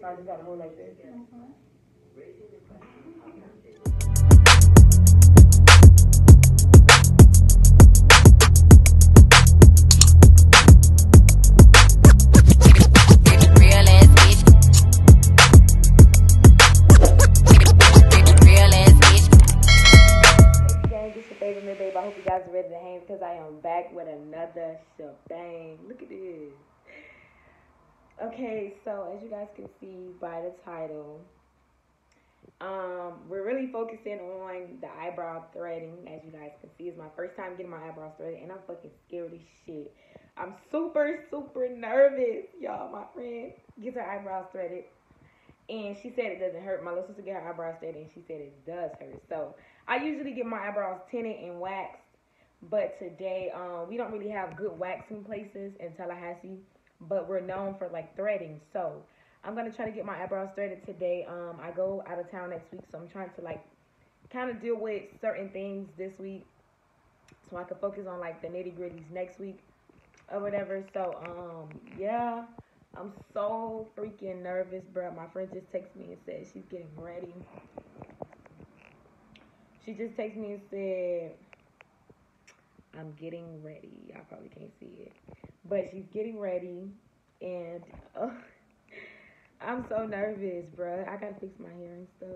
So I just gotta hold like this. Favorite mid babe. I hope you guys are ready to hang because I am back with another shebang. Look at this. Okay, so as you guys can see by the title, um, we're really focusing on the eyebrow threading. As you guys can see, it's my first time getting my eyebrows threaded, and I'm fucking scared as shit. I'm super, super nervous, y'all. My friend gets her eyebrows threaded, and she said it doesn't hurt. My little sister get her eyebrows threaded, and she said it does hurt. So I usually get my eyebrows tinted and waxed, but today um, we don't really have good waxing places in Tallahassee, but we're known for like threading. So I'm gonna try to get my eyebrows threaded today. Um, I go out of town next week, so I'm trying to like kind of deal with certain things this week, so I can focus on like the nitty gritties next week or whatever. So um, yeah. I'm so freaking nervous, bro. My friend just texted me and said she's getting ready. She just texted me and said, I'm getting ready. Y'all probably can't see it. But she's getting ready. And uh, I'm so nervous, bro. I gotta fix my hair and stuff.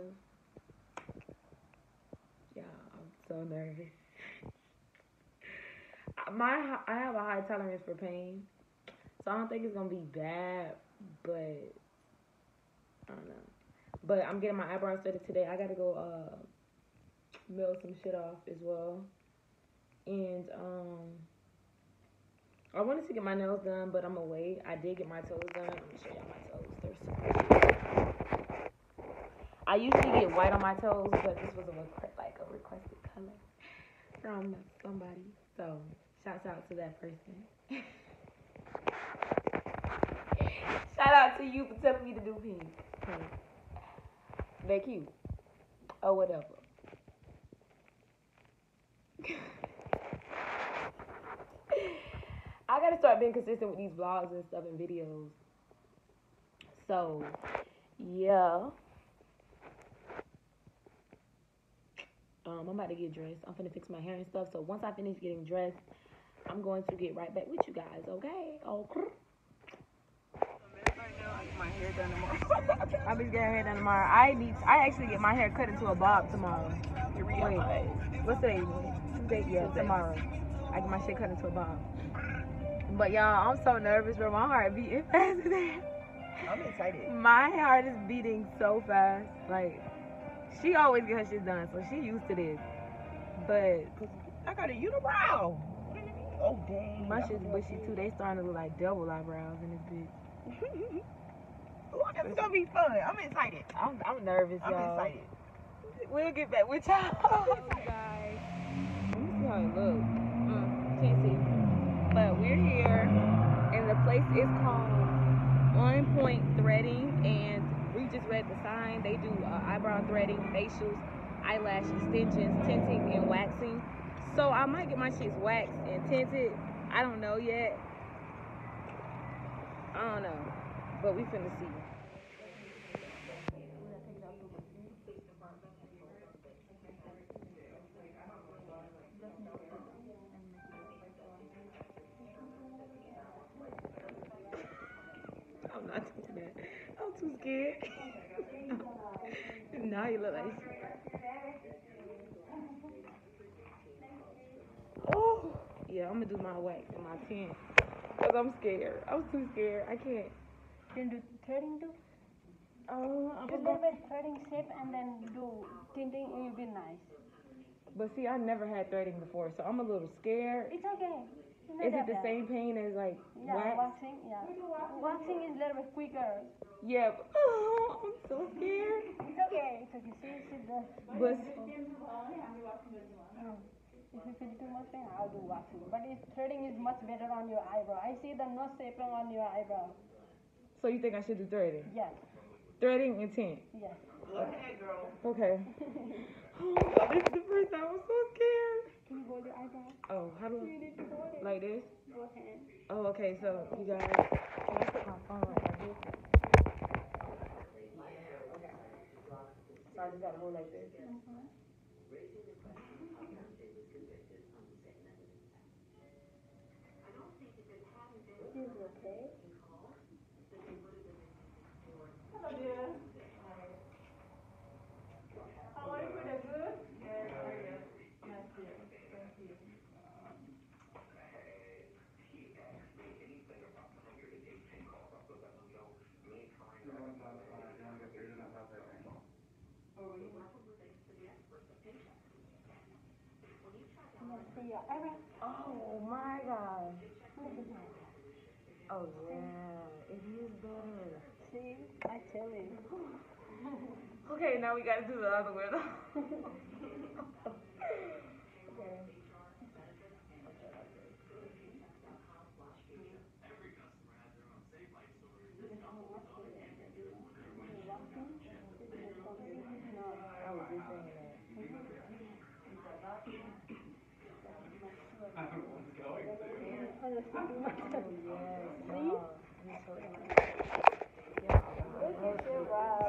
Yeah, I'm so nervous. My I have a high tolerance for pain, so I don't think it's gonna be bad. But I don't know. But I'm getting my eyebrows threaded today. I gotta go uh melt some shit off as well. And um I wanted to get my nails done, but I'm away. I did get my toes done. Let me show y'all my toes. They're super I usually get white on my toes, but this was a request, like a requested color from somebody. So shouts out to that person. Shout out to you for telling me to do pink. Pink. They cute. Or oh, whatever. I gotta start being consistent with these vlogs and stuff and videos. So, yeah. Um, I'm about to get dressed. I'm finna fix my hair and stuff. So once I finish getting dressed, I'm going to get right back with you guys. Okay? Okay. my hair done tomorrow. I'll be getting hair done tomorrow. I need. I actually get my hair cut into a bob tomorrow. Wait, what's today? Tuesday. Yeah, tomorrow. I get my shit cut into a bob. But y'all, I'm so nervous, bro. My heart beating fast as. I'm excited. My heart is beating so fast. Like, she always get her shit done, so she used to this. But I got a unibrow. Oh dang. my shit's bushy too. They starting to look like double eyebrows in this bitch. Ooh, it's gonna be fun. I'm excited. I'm, I'm nervous, I'm y'all. excited. We'll get back with y'all. guys. Let me see how it looks. Mm, can't see. But we're here, and the place is called One Point Threading, and we just read the sign. They do uh, eyebrow threading, facials, eyelash extensions, tinting, and waxing. So I might get my cheeks waxed and tinted. I don't know yet. I don't know, but we finna see. Now you look like. Oh, yeah, I'm gonna do my wax and my tint. Cause I'm scared. I'm too scared. I can't. Can do threading too. Oh, uh, I'm Just gonna- little bit threading shape and then do tinting. It will be nice. But see, I never had threading before, so I'm a little scared. It's okay. It's Is it the bad. same pain as like? Waxing. Yeah, waxing is a little bit quicker. Yeah. But, oh, I'm so scared. It's okay. It's okay. See, see the. But Mm. If you feel too much pain, I'll do waxing. But if threading is much better on your eyebrow. I see the nose shaping on your eyebrow. so you think I should do threading? Yes, Threading and tint. yes. Okay. Oh, God, this is the first time. I'm so scared. Can you hold your eyebrow? Oh, how do I? Like this? Go ahead. Oh, okay. So you guys, can I put my phone on? Okay. So I just gotta hold like this. Mm -hmm. Oh yeah, it is better. See, I tell you. Okay, now we gotta do the other one. okay. See? Look at your wife.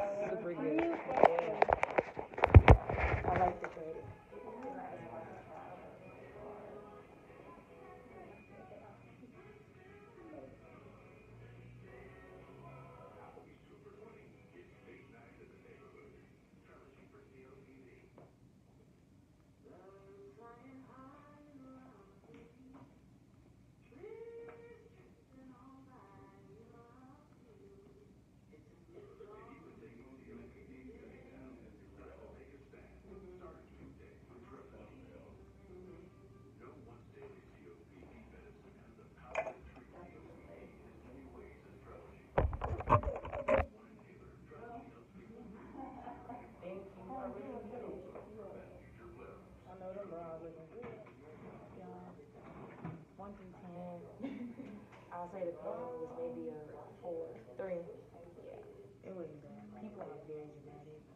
Say the color was maybe a four, three. Yeah, it wasn't bad. People are very dramatic.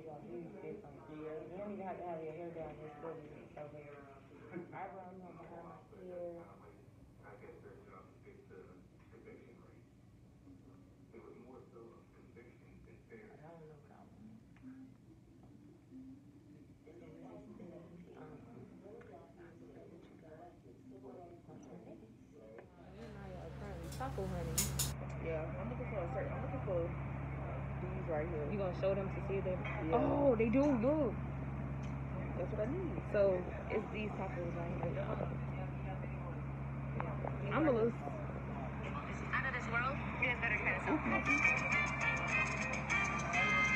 Eyebrows make a huge difference. You don't even have to have your hair down. It's still so good. Eyebrows on behind my ear. I don't know what I want. Taco honey. Yeah, I'm looking for a certain. I'm looking for right here. You gonna show them to see if they? Yeah. Oh, they do. Look. That's what I need. So it's these tacos right here. I'm a little. Out of this world, you guys better try this out.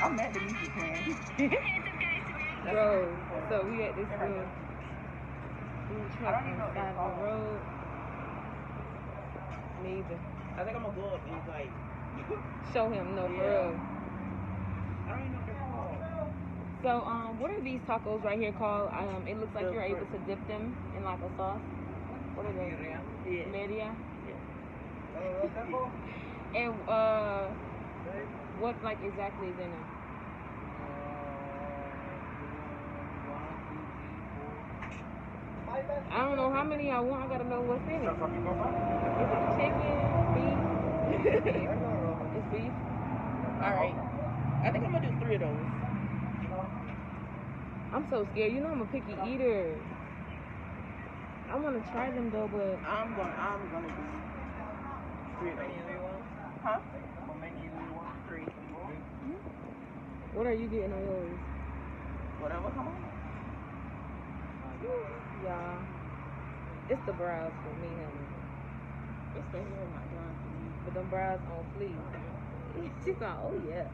I'm mad to meet you, Clan. Bro, so we at this little food truck I don't even know on the side of the road. Neither. I think I'm gonna go up and like. Show him, no, for Yeah. real. I don't even know what they're called. So, um, what are these tacos right here called? Um, it looks like The you're able to dip them in like a sauce. What are they? Yeah. Media. Uh, And uh, what like exactly is in them? I don't know how many I want. I gotta know what's in it. Is it chicken, beef? it's beef. All right. I think I'm gonna do three of those. I'm so scared. You know I'm a picky eater. I want to try them though, but I'm gonna. I'm gonna do three of those. Huh? Three. what are you getting on yours? Whatever. Come on. Yeah. It's the brows for me, honey. It's the hair not done for me. But them bras on fleek. She's going, oh yeah.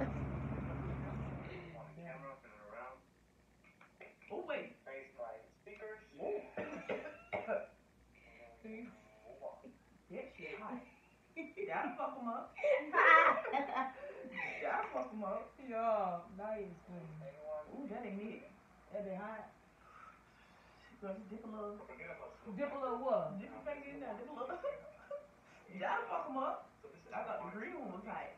Oh wait. Yeah, shit hot. Gotta fuck them up. Gotta fuck them up. Yo, that is funny. Ooh, that ain't it. That be hot. Girl, just dip a little. Dip a little what? Dip your finger in there. Dip a little. Gotta fuck them up. I thought the green one was tight.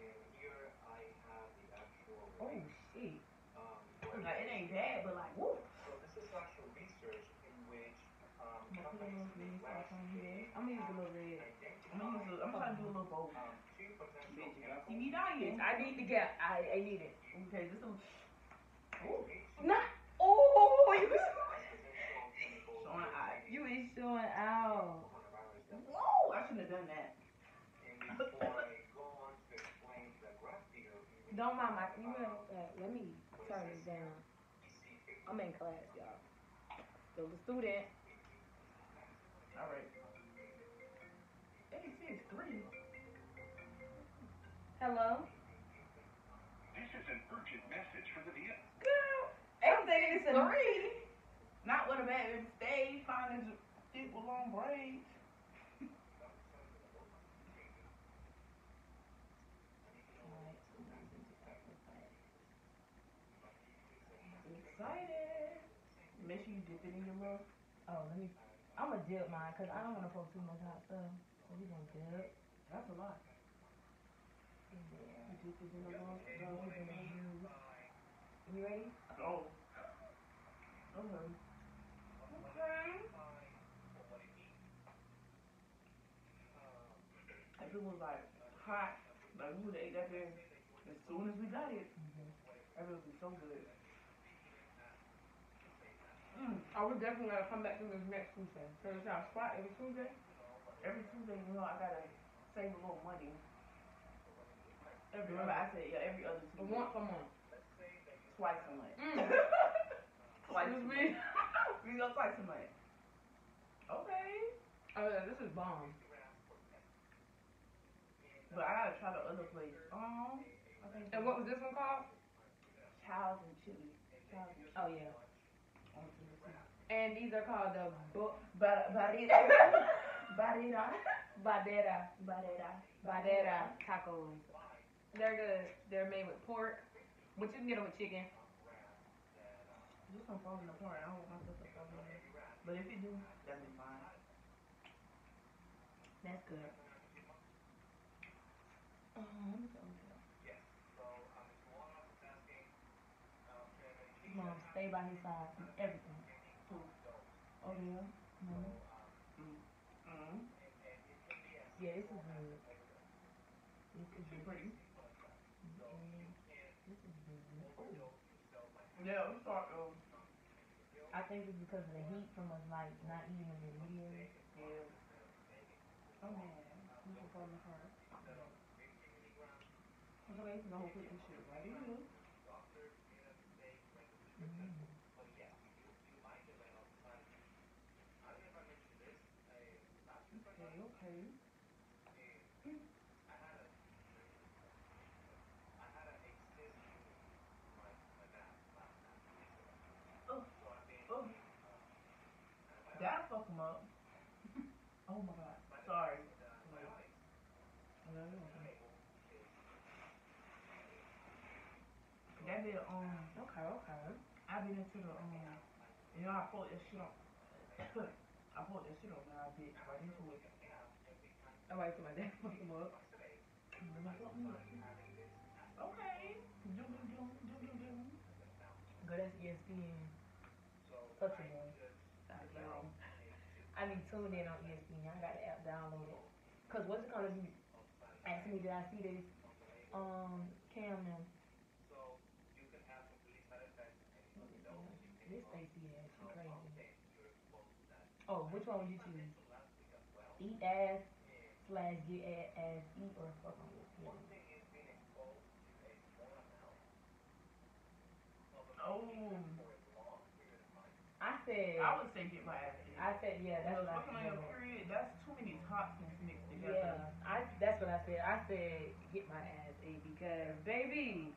And here I have the actual. Oh shit. Like, it ain't bad, but like, woo. So this is actual research in which um, companies... I'm gonna use a little red. Use a, I'm trying to do a little. Bitch, see me dying. I need to get. I, I need it. Okay, this is Not. Oh, you showing you is showing out. Whoa, I shouldn't have done that. Don't mind my. You know, uh, let me turn this down. I'm in class, y'all. Still a student. All right. Hey, three. Hello. This is an urgent message for the Viet. Girl, I'm thinking it's a three. Not with a bad stay a thick with long braids. Excited. Make sure you dip it in your little. Oh, let me. I'm gonna dip mine because I don't want to put too much hot stuff. So we gonna dip. That's a lot. You dip it in the little. little in the juice. You ready? Oh. Okay. Okay. If it was like hot, like we would have ate that thing as soon as we got it. That would be so good. Mm. I would definitely gotta come back to this next Tuesday. So it's our spot every Tuesday. Every Tuesday, you know, I gotta save a little money. Remember, I said yeah, every other But Tuesday. once a month. Twice a month. Mm. twice a month. me. We go twice a month. Okay. Oh yeah, this is bomb. But I gotta try the other place. Um, I think And what was this one called? Child's and Chili. Child's and Oh yeah. On Tennessee. And these are called the bu- Ba- Barita. Barita. Badera. Barita. Badera tacos. They're good. They're made with pork, but you can get them with chicken. This one falling apart. I don't want myself to fall in there. But if you do, that'll be fine. That's good. Um, Mom, stay by his side through everything. Oh yeah. Mhm. Mm-hmm. Yeah, this is good. This is She good. pretty. Mhm. This is good. Yeah, we start um I think it's because of the heat from us like not eating them immediately. yeah. Oh man. We can fall apart. Okay, so I'll put this shit right in here. Mm. Okay, okay. Oh, oh. That'll up. oh my god. Sorry. That bit um Okay, okay. I been into the um you know I pulled that shit on I pulled that shit on there I bit right into it. I like my dad fuck them up. Okay. Doom doom doom doom doom doom. Good as ESPN. A boy. I be tuned in on ESPN. I got the app downloaded. Cause what's it called? You asked me did I see this um Cam now. This Stacey ass, she crazy. Oh, which one would you choose? Eat ass slash get ass eat or fuck on? Yeah. Oh I said I would say get my ass. I said yeah, that's what I fucking on your said. period, that's too many toxins mixed Yeah, together. I that's what what I said. I said get my ass ate because baby,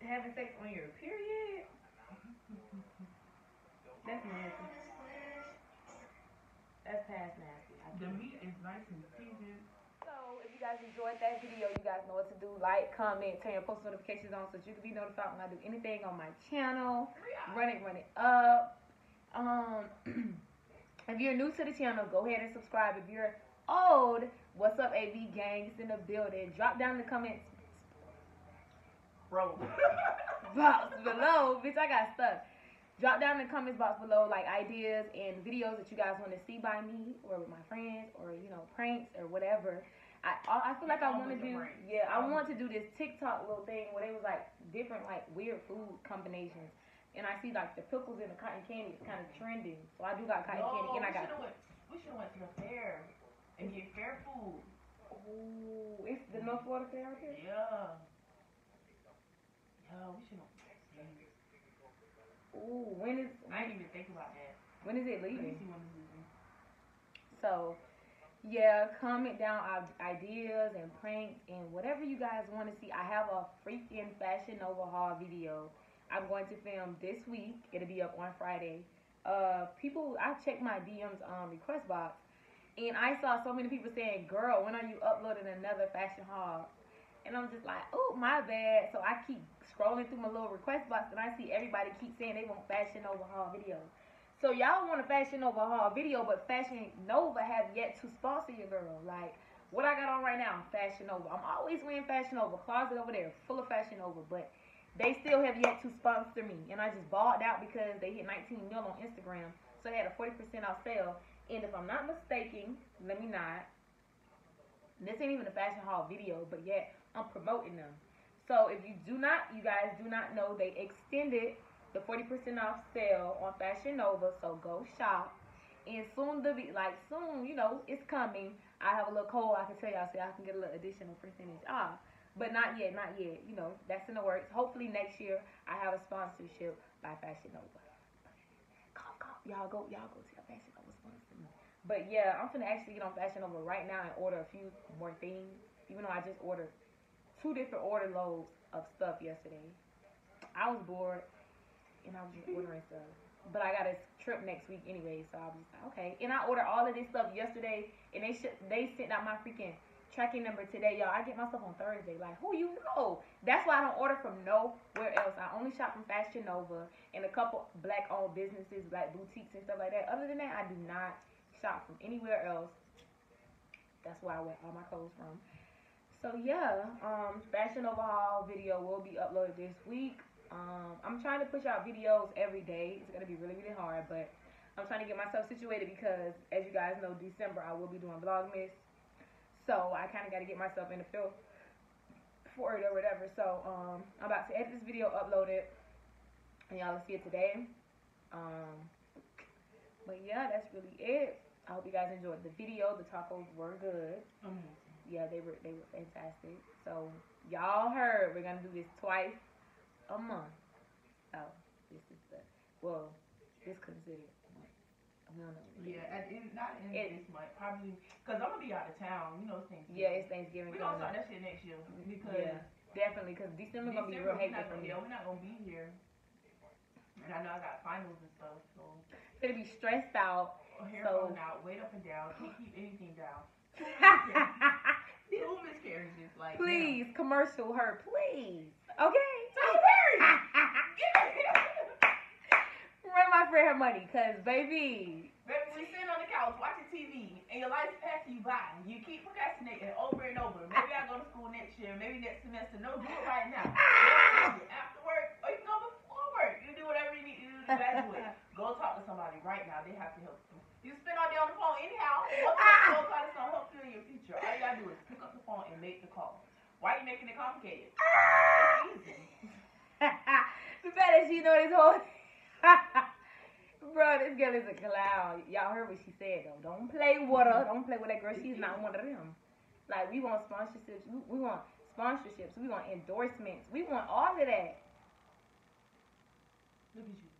having sex on your period. That's nasty. That's past nasty. The meat is nice and seasoned. So if you guys enjoyed that video, you guys know what to do. Like, comment, turn your post notifications on so that you can be notified when I do anything on my channel. Run it, run it up. Um, if you're new to the channel, go ahead and subscribe. If you're old, what's up, AV gangs in the building? Drop down in the comments Bro. box below. Bitch, I got stuck. Drop down in the comments box below like ideas and videos that you guys want to see by me or with my friends or you know pranks or whatever. I I I feel like I want to do yeah I want to do this TikTok little thing where they was like different like weird food combinations. And I see like the pickles and the cotton candy is kind of trending, so I do got cotton candy and I got. went, we should have went to the fair and get fair food. Ooh, it's the North Florida Fair out here. Yeah. Yeah, we should have. Ooh, when is I didn't even think about that. when is it leaving? see when this is. So, yeah, comment down ideas and pranks and whatever you guys want to see. I have a freaking Fashion Nova haul video I'm going to film this week. It'll be up on Friday. Uh, people, I checked my DMs um request box, and I saw so many people saying, "Girl, when are you uploading another fashion haul?" And I'm just like, "Oh, my bad." So I keep scrolling through my little request box, and I see everybody keep saying they want Fashion overhaul haul videos. So y'all want a Fashion Nova haul video, but Fashion Nova have yet to sponsor your girl. Like what I got on right now, Fashion Nova. I'm always wearing Fashion Nova. Closet over there, full of Fashion Nova, but they still have yet to sponsor me. And I just balled out because they hit 19 mil on Instagram, so they had a 40% off sale. And if I'm not mistaken, let me not. This ain't even a fashion haul video, but yet I'm promoting them. So if you do not, you guys do not know, they extended the 40% off sale on Fashion Nova, so go shop. And soon to be like soon, you know, it's coming. I have a little code I can tell y'all so y'all can get a little additional percentage off. But not yet, not yet. You know, that's in the works. Hopefully next year I have a sponsorship by Fashion Nova. Call, call. Y'all go, y'all go to Fashion Nova sponsor me. But yeah, I'm gonna actually get on Fashion Nova right now and order a few more things. Even though I just ordered two different order loads of stuff yesterday. I was bored and I was just ordering stuff. But I got a trip next week anyway, so I was like, okay. And I ordered all of this stuff yesterday, and they should they sent out my freaking tracking number today, y'all. I get my stuff on Thursday. Like, who you know? That's why I don't order from nowhere else. I only shop from Fashion Nova and a couple black owned businesses, black boutiques and stuff like that. Other than that, I do not shop from anywhere else. That's where I wear all my clothes from. So yeah, um, Fashion Nova haul video will be uploaded this week. Um, I'm trying to push out videos every day. It's gonna be really, really hard, but I'm trying to get myself situated because, as you guys know, December I will be doing Vlogmas. So I kind of got to get myself in the field for it or whatever. So um, I'm about to edit this video, upload it, and y'all will see it today. Um, but yeah, that's really it. I hope you guys enjoyed the video. The tacos were good. Yeah, they were they were fantastic. So y'all heard we're gonna do this twice a month. So this is the well, this considered. Yeah, at in, not in It- this month, probably because I'm gonna be out of town. You know, Thanksgiving. Yeah, it's Thanksgiving we gonna start that shit next year mm, because Yeah, definitely, because December gonna be real hectic for me. yeah, we're not gonna be here. And I know I got finals and stuff, so Gonna be stressed out. hair So- out, weight up and down, can't keep anything down. Two miscarriages, like please, commercial her, please. Okay. Run my friend her money, cause baby, Baby, we sitting on the couch watching TV, and your life's passing you by. You keep procrastinating over and over. Maybe I go to school next year, maybe next semester. No, do it right now. After work, or you can go before work. You do whatever you need to do to graduate. Go talk to somebody right now. They have to help you. You spend all day on the phone anyhow. What kind of phone call is gonna help you in your future? All you gotta do is pick up the phone and make the call. Why are you making it complicated? It's easy. the better she know this whole. Bro, this girl is a clown. Y'all heard what she said though. Don't play with her. Don't play with that girl. She's not one of them. Like we want sponsorships. We, want sponsorships. We want endorsements. We want all of that. Look at you.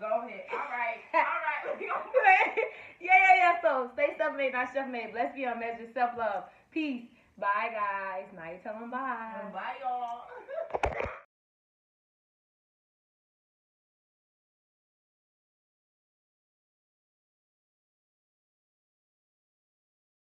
Go ahead. All right. All right. Yeah, yeah, yeah. So stay self made, not chef made. Blessed be our measure, self love. Peace. Bye, guys. Now you tell them bye. Bye, y'all.